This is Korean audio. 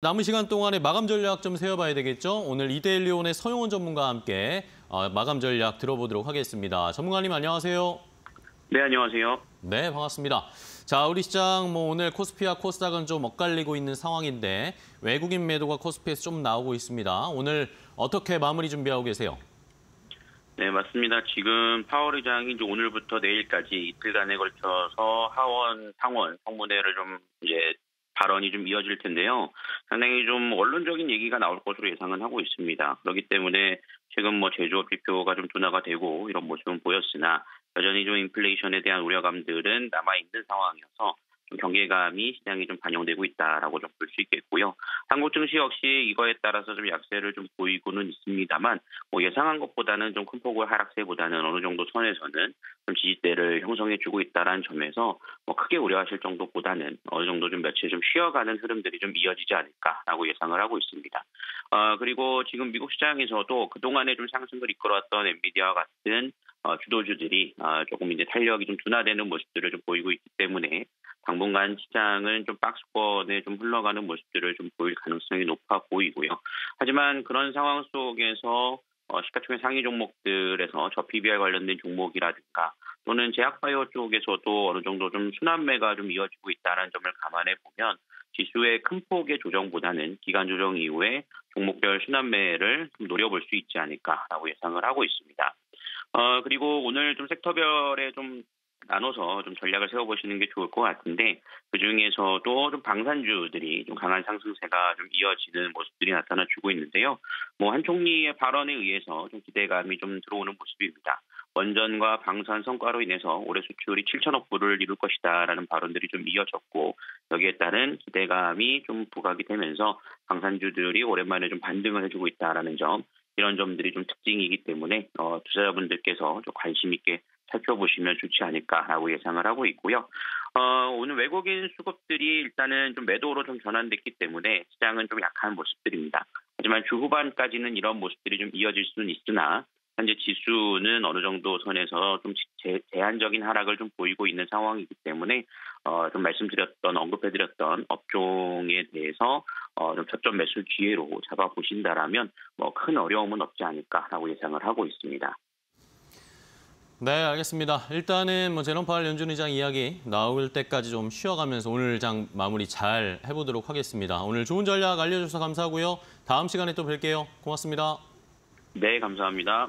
남은 시간 동안에 마감 전략 좀 세워봐야 되겠죠? 오늘 이데일리온의 서용원 전문가와 함께 어, 마감 전략 들어보도록 하겠습니다. 전문가님 안녕하세요. 네, 안녕하세요. 네, 반갑습니다. 자, 우리 시장 뭐 오늘 코스피와 코스닥은 좀 엇갈리고 있는 상황인데 외국인 매도가 코스피에서 좀 나오고 있습니다. 오늘 어떻게 마무리 준비하고 계세요? 네, 맞습니다. 지금 파월 의장이 이제 오늘부터 내일까지 이틀간에 걸쳐서 하원, 상원, 성무대를 좀 이제 발언이 좀 이어질 텐데요. 상당히 좀 원론적인 얘기가 나올 것으로 예상은 하고 있습니다. 그렇기 때문에 최근 뭐 제조업 지표가 좀 둔화가 되고 이런 모습은 보였으나 여전히 좀 인플레이션에 대한 우려감들은 남아 있는 상황이어서 좀 경계감이 시장에 좀 반영되고 있다라고 좀 볼 수 있겠고요. 한국 증시 역시 이거에 따라서 좀 약세를 좀 보이고는 있습니다만 뭐 예상한 것보다는 좀 큰 폭의 하락세보다는 어느 정도 선에서는 좀 지지대를 형성해주고 있다라는 점에서 뭐 크게 우려하실 정도보다는 어느 정도 좀 며칠 좀 쉬어가는 흐름들이 좀 이어지지 않을까라고 예상을 하고 있습니다. 어, 그리고 지금 미국 시장에서도 그동안에 좀 상승을 이끌어왔던 엔비디아와 같은 어, 주도주들이 어, 조금 이제 탄력이 좀 둔화되는 모습들을 좀 보이고 있기 때문에 당분간 시장은 좀 박스권에 좀 흘러가는 모습들을 좀 보일 가능성이 높아 보이고요. 하지만 그런 상황 속에서 어, 시가총액 상위 종목들에서 저 PBR 관련된 종목이라든가 또는 제약바이오 쪽에서도 어느 정도 좀 순환매가 좀 이어지고 있다는 점을 감안해 보면 지수의 큰 폭의 조정보다는 기간 조정 이후에 종목별 순환매를 좀 노려볼 수 있지 않을까라고 예상을 하고 있습니다. 어, 그리고 오늘 좀 섹터별에 좀 나눠서 좀 전략을 세워보시는 게 좋을 것 같은데 그 중에서도 좀 방산주들이 좀 강한 상승세가 좀 이어지는 모습들이 나타나주고 있는데요. 뭐 한 총리의 발언에 의해서 좀 기대감이 좀 들어오는 모습입니다. 원전과 방산 성과로 인해서 올해 수출이 7천억 불을 이룰 것이다라는 발언들이 좀 이어졌고 여기에 따른 기대감이 좀 부각이 되면서 방산주들이 오랜만에 좀 반등을 해주고 있다라는 점 이런 점들이 좀 특징이기 때문에 어, 투자자분들께서 좀 관심 있게 살펴보시면 좋지 않을까라고 예상을 하고 있고요. 어, 오늘 외국인 수급들이 일단은 좀 매도로 좀 전환됐기 때문에 시장은 좀 약한 모습들입니다. 하지만 주 후반까지는 이런 모습들이 좀 이어질 수는 있으나 현재 지수는 어느 정도 선에서 좀 제, 제한적인 하락을 좀 보이고 있는 상황이기 때문에 어, 좀 말씀드렸던 언급해드렸던 업종에 대해서 어, 좀 저점 매수 기회로 잡아 보신다라면 뭐 큰 어려움은 없지 않을까라고 예상을 하고 있습니다. 네, 알겠습니다. 일단은 뭐 제롬 파월 연준 의장 이야기 나올 때까지 좀 쉬어가면서 오늘 장 마무리 잘 해보도록 하겠습니다. 오늘 좋은 전략 알려주셔서 감사하고요. 다음 시간에 또 뵐게요. 고맙습니다. 네, 감사합니다.